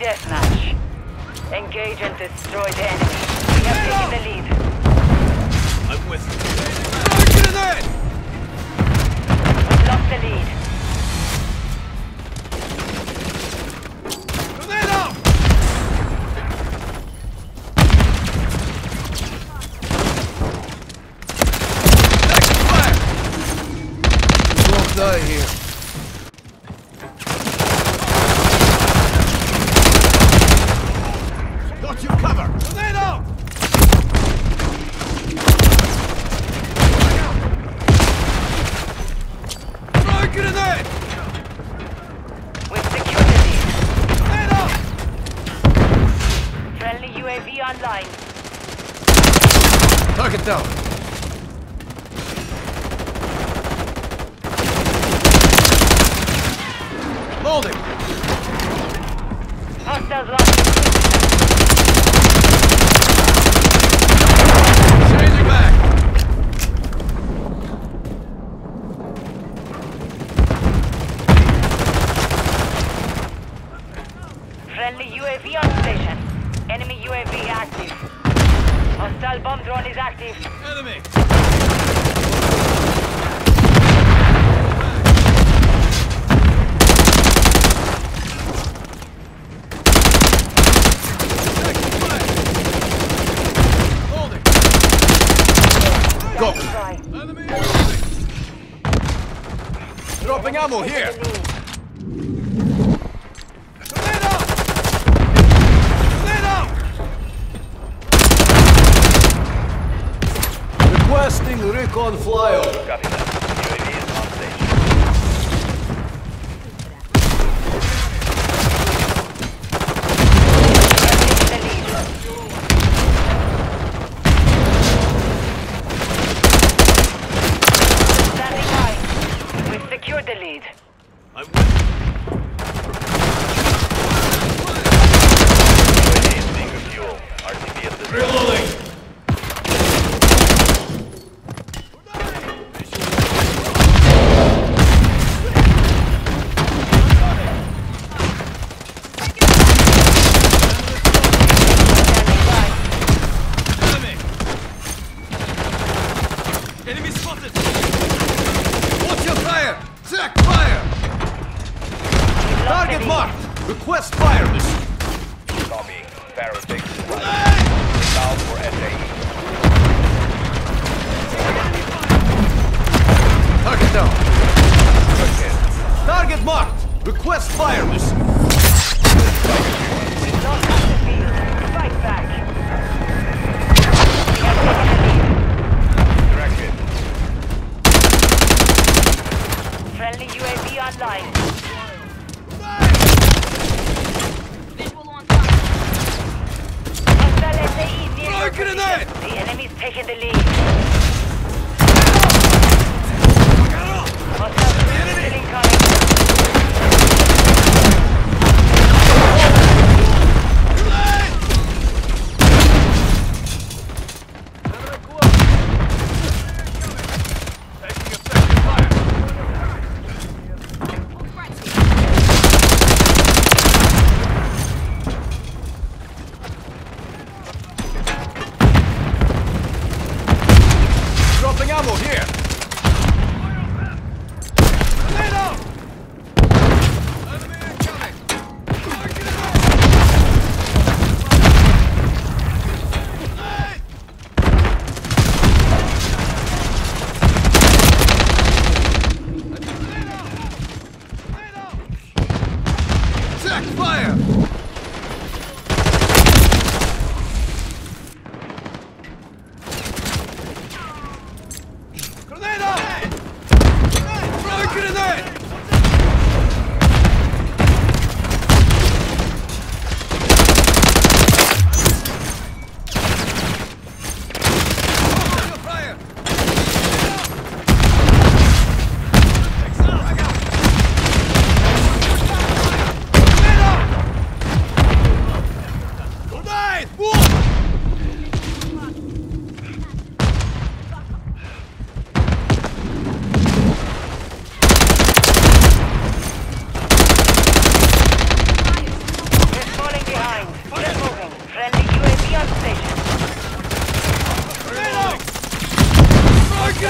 deathmatch. Engage and destroy the enemy. We have taken the lead. I'm with you. Grenade! We've lost the lead. Grenade out! Taking fire! You won't die here. Got you covered! Grenade out! Throw a grenade! We've secured the lead. Grenade out! Friendly UAV online. Target down. Loading. Hostiles lost. Changing back. Friendly UAV on UAV active. Hostile bomb drone is active. Enemy. Taking fire. Loading. Go. Try. Enemy. Dropping ammo here. Grenade out! Grenade out! Requesting recon flyover. Copy that. UAV is on station. The lead. Standing by. We've secured the lead. I'm with you. UAV is being refueled. RTB assistance. Reloading. Standing by. Enemy. Enemy spotted. Watch your fire. Check fire. We've lost the Target lead. Marked. Request fire mission. Copy. Pharaoh takes the flight. Hey! For SAE. Target down. Good. Target marked. Request fire mission. We've field. Fight back. We have taken Direct hit. the lead. Friendly UAV online. Taken the lead.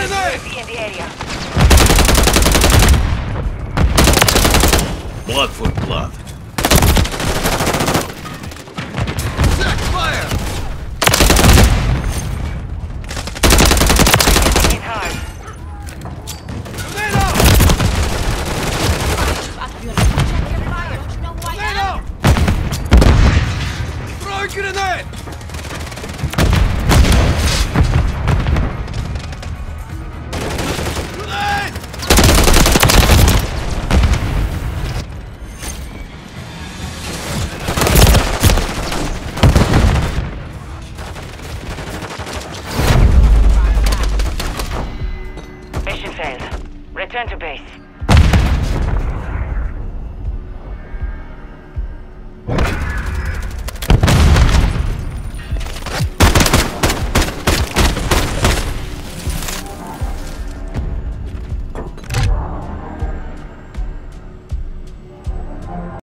In the area. Blood for blood. Center base.